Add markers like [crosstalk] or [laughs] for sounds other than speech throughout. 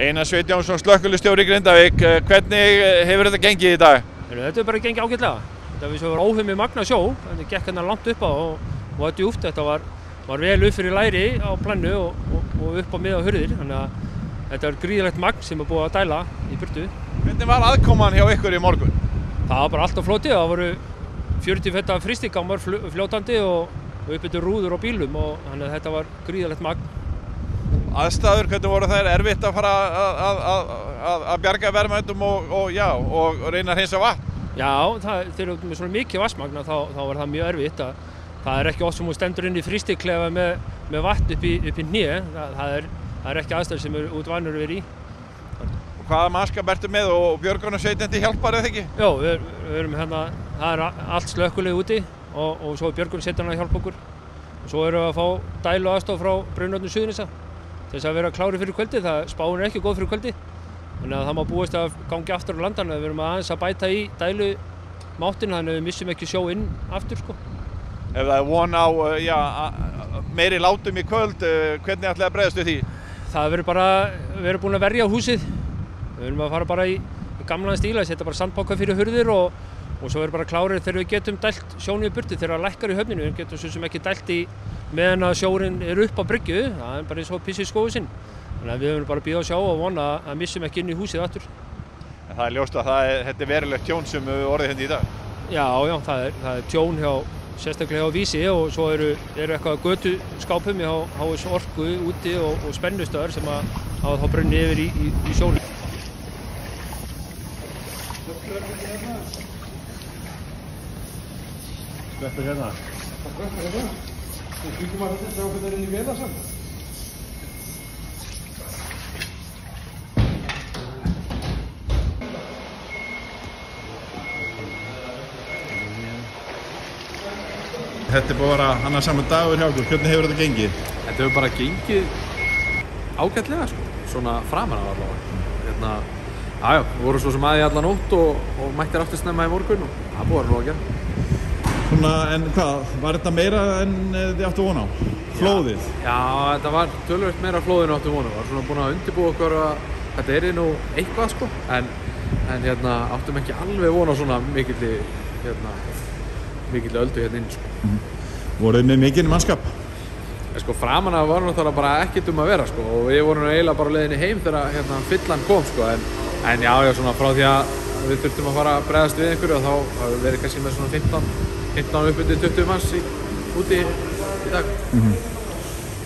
Einar Sveit Jónsson, slökkulistjóri í Grindavík. Eh, Hvernig eh, hefur þetta gengið í dag? Þetta er bara gengið ágætlega. Þetta við var óhum í magna sjó, þetta gekk hérna langt upp á og, og þetta djúpt, þetta var, var vel upp fyrir læri á plannu og, og, og upp á miða hurðir, þannig að þetta er gríðilegt magn sem er búið að dæla í burtu. Hvernig var aðkoman hjá ykkur í morgun? Það var bara allt á floti, það voru 40 fetta fristingámar fljótandi og, og uppbyttu rúður á bílum og þannig að þetta var gríðilegt magn. Aðstæður, hvernig voru þær erfitt að fara að, að, að, að, bjarga verðmændum og, og, já, og reyna að hreinsa vatn? Já, það, þegar ert með svona mikið vassmagna þá, þá var það mjög erfitt að það er ekki oft sem hún stendur inn í fristiklefa með, með vatn upp í, í nýja, það, það, það er ekki aðstæður sem er út vannur verið í. Og hvaða mannskap ertu með og björgunarsveitandi hjálpar eða ekki? Já, við, við erum hérna, það er allt slökkuleg úti og, og svo er björgunarsveitarna að hjálpa okkur. Og svo erum við að fá dælu aðstof frá Brunotnum Suðunisa til þess að vera klári fyrir kvöldi, það spáin er ekki góð fyrir kvöldi. Þannig að það má búist að gangi aftur á landan við erum aðeins að bæta í dælu máttin þannig að við missum ekki sjó inn aftur sko. Ef það er von á uh, já, meiri látum í kvöld, uh, hvernig ætlaði að bregðast við því? Það verður bara, við erum búin að verja húsið. Við erum að fara bara í, gamlaðan stíla, setja bara sandbáka fyrir hurðir og, og svo verður bara klárið þegar við getum dælt sjónu í burti þegar það lækkar í höfninu. Við getum svo sem ekki dælt í meðan að sjórin er upp á bryggju, það er bara eins og pissið skóðu sinn. Þannig að við höfum bara að býða og sjá og vona að missum ekki inn í húsið aftur. En það er ljóst að er, þetta er verulegt tjón sem við orðið hérna í dag. Já, já, það er, það er tjón hjá sérstaklega hjá Vísi og svo eru, eru eitthvað götu skápum hjá HS Orku úti og, og spennustöðar sem að hafa brunni yfir í, í, í sjónu. Sleppur hérna. Sleppur hérna. Þú kvíkum að þetta sjá hvernig það er í vela samt. Þetta er búið að vera annars saman dagur hjá okkur, hvernig hefur þetta gengið? Þetta hefur bara gengið ágætlega sko, svona framan af allavega. Hérna, aðjá, við vorum svo sem aðið allan nótt og, og mættir aftur snemma í morgun og það búið að nú að gera. Svona, en hvað, var þetta meira en eh, þið áttu von á? Flóðið? Já, þetta var tölvöld meira flóðinu áttu vonum. Við varum svona búin að undirbúa okkur að þetta er nú eitthvað sko, en, en hérna áttum ekki alveg von á svona mikill, hérna, mikill öldu hérna inn sko. Voruð þið með mikinn mannskap? En sko framan af var náttúrulega bara ekkert um að vera sko og við vorum eiginlega bara á leiðinni heim þegar hérna fyllan kom sko en, en já, já, svona frá því að við þurftum að fara að bregðast við einhverju og þá verið kannski með svona 15, 15 upp undir 20 manns í, úti í dag.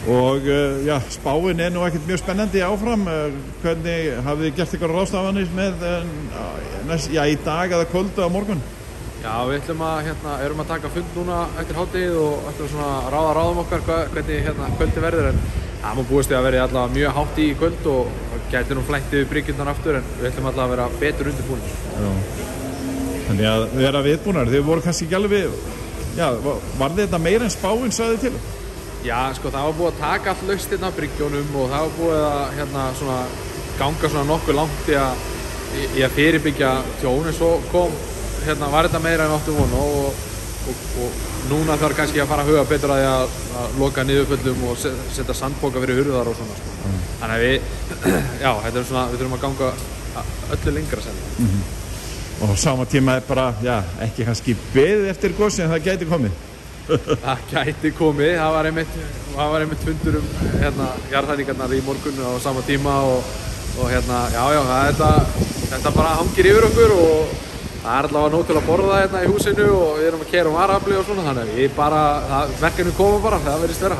Og uh, já, spáin er nú ekkert mjög spennandi áfram. Uh, hvernig hafið þið gert ykkur ráðstafanir með, uh, næst, já, í dag eða kvöldu á morgun? Já, við ætlum að, hérna, erum að taka fund núna eftir háttegið og ætlum svona að ráða ráðum okkar hva, hvernig hérna kvöldi verður en það má búist við að verði allavega mjög hátt í kvöld og, gæti nú flætt yfir bryggjundar aftur en við ætlum allavega að vera betur undirbúin. Þannig að er að viðbúnar, þið voru kannski ekki alveg já, var, þetta meira en spáin sagði til? Já, sko það var búið að taka all laustirna á bryggjónum og það var búið að hérna svona ganga svona nokkuð langt í að, í, að fyrirbyggja tjón en svo kom, hérna var þetta meira en áttu vonu og, og, og núna þarf kannski að fara að huga betur að að, að loka niðurföllum og set- setja sandboka fyrir hurðar og svona sko. Þannig að við, [clears throat] já, þetta er svona, við þurfum að ganga öllu lengra sem. Og sama tíma er bara, já, ekki kannski beðið eftir gósi en það gæti komið. [laughs] Það gæti komið, það var einmitt, það var einmitt fundur um hérna jarðhæningarnar í morgun á sama tíma og, og hérna, já já, þetta, þetta bara hangir yfir okkur og það er allavega nóg til að borða hérna í húsinu og við erum að kera um varafli og svona þannig að við bara, það, verkefni koma bara, það verðist vera.